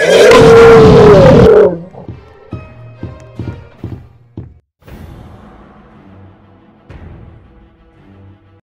Oh!